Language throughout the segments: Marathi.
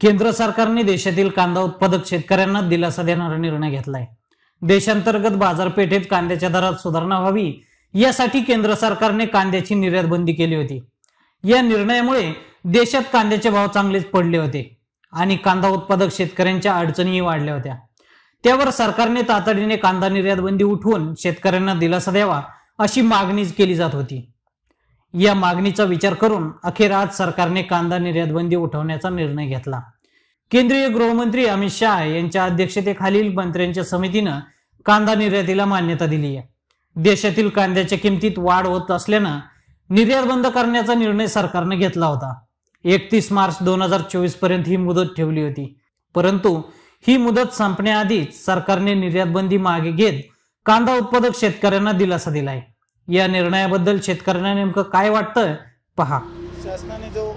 केंद्र सरकारने देशातील कांदा उत्पादक शेतकऱ्यांना दिलासा देणारा निर्णय घेतलाय. देशांतर्गत बाजारपेठेत कांद्याच्या दरात सुधारणा व्हावी यासाठी केंद्र सरकारने कांद्याची निर्यात बंदी केली होती. या निर्णयामुळे देशात कांद्याचे भाव चांगलेच पडले होते आणि कांदा उत्पादक शेतकऱ्यांच्या अडचणीही वाढल्या होत्या. त्यावर सरकारने तातडीने कांदा निर्यात बंदी उठवून शेतकऱ्यांना दिलासा द्यावा अशी मागणीच केली जात होती. या मागणीचा विचार करून अखेर आज सरकारने कांदा निर्यात बंदी उठवण्याचा निर्णय घेतला. केंद्रीय गृहमंत्री अमित शाह यांच्या अध्यक्षतेखालील मंत्र्यांच्या समितीनं कांदा निर्यातीला मान्यता दिली आहे. देशातील कांद्याच्या किमतीत वाढ होत असल्यानं निर्यात बंद करण्याचा निर्णय सरकारने घेतला होता. एकतीस मार्च दोन हजार चोवीसपर्यंत ही मुदत ठेवली होती. परंतु ही मुदत संपण्याआधीच सरकारने निर्यात बंदी मागे घेत कांदा उत्पादक शेतकऱ्यांना दिलासा दिलाय. या निर्णयाबद्दल शेतकऱ्यांना नेमकं काय वाटतं पहा. शासनाने जो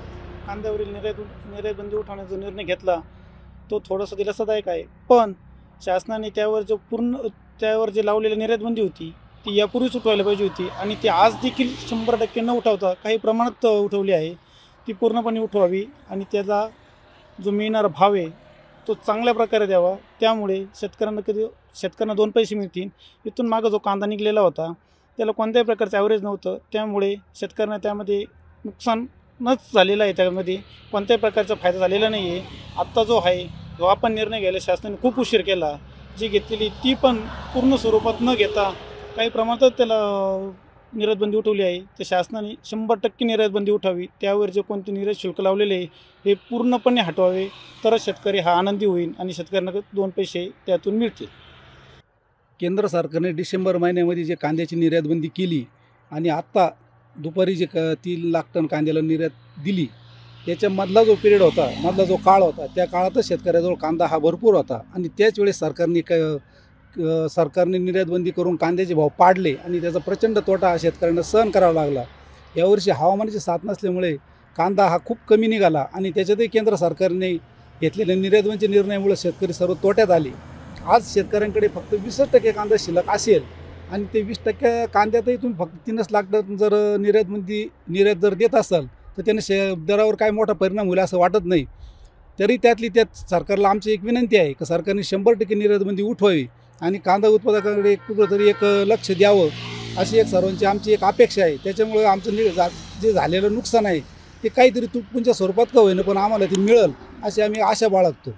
कांद्यावरील निर्यात निर्यात बंदी उठवण्याचा निर्णय घेतला तो थोडासा दिलासादायक आहे. पण शासनाने त्यावर जो पूर्ण त्यावर जे लावलेली निर्यात बंदी होती ती यापूर्वीच उठवायला पाहिजे होती आणि ती आज देखील शंभर टक्के न उठवता काही प्रमाणात उठवली आहे ती पूर्णपणे उठवावी आणि त्याचा जो मिळणारा भाव आहे तो चांगल्या प्रकारे द्यावा. त्यामुळे शेतकऱ्यांना कधी शेतकऱ्यांना दोन पैसे मिळतील. इथून मागं जो कांदा निघलेला होता त्याला कोणत्याही प्रकारचं ॲव्हरेज नव्हतं. त्यामुळे शेतकऱ्यांना त्यामध्ये नुकसानच झालेलं आहे त्यामध्ये. कोणत्याही प्रकारचा फायदा झालेला नाही आहे आत्ता जो आहे जो आपण निर्णय घ्यायला शासनाने खूप उशीर केला जी घेतलेली ती पण पूर्ण स्वरूपात न घेता काही प्रमाणातच त्याला निर्यातबंदी उठवली आहे. तर शासनाने शंभर टक्के निर्यातबंदी उठावी. त्यावर जे कोणते निर्यात शुल्क लावलेले आहे हे पूर्णपणे हटवावे. तरच शेतकरी हा आनंदी होईल आणि शेतकऱ्यांना दोन पैसे त्यातून मिळतील. केंद्र सरकारने डिसेंबर महिन्यामध्ये जे कांद्याची निर्यातबंदी केली आणि आत्ता दुपारी जे क तीन लाख टन कांद्याला निर्यात दिली त्याच्यामधला जो पिरियड होता मधला जो काळ होता त्या काळातच शेतकऱ्याजवळ कांदा हा भरपूर होता आणि त्याच वेळेस सरकारने क सरकारने निर्यातबंदी करून कांद्याचे भाव पाडले आणि त्याचा प्रचंड तोटा हा शेतकऱ्यांना सहन करावा लागला. यावर्षी हवामानाची साथ नसल्यामुळे कांदा हा खूप कमी निघाला आणि त्याच्यातही केंद्र सरकारने घेतलेल्या निर्यातबंदीच्या निर्णयामुळे शेतकरी सर्व तोट्यात आले. आज शेतकऱ्यांकडे फक्त वीसच टक्के कांदा शिल्लक असेल आणि ते वीस टक्के कांद्यातही तुम्ही फक्त तीनच लाख टन जर निर्यातबंदी निर्यात जर देत असाल तर त्याने शे दरावर काय मोठा परिणाम होईल असं वाटत नाही. तरी त्यातली त्यात सरकारला आमची एक विनंती आहे की सरकारने शंभर टक्के निर्यातबंदी उठवावी आणि कांदा उत्पादकांकडे कुठंतरी एक लक्ष द्यावं अशी एक सर्वांची आमची एक अपेक्षा आहे. त्याच्यामुळे आमचं नि जा जे झालेलं नुकसान आहे ते काहीतरी तुटपुंच्या स्वरूपात का होईना पण आम्हाला ते मिळेल अशी आम्ही आशा बाळगतो.